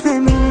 for me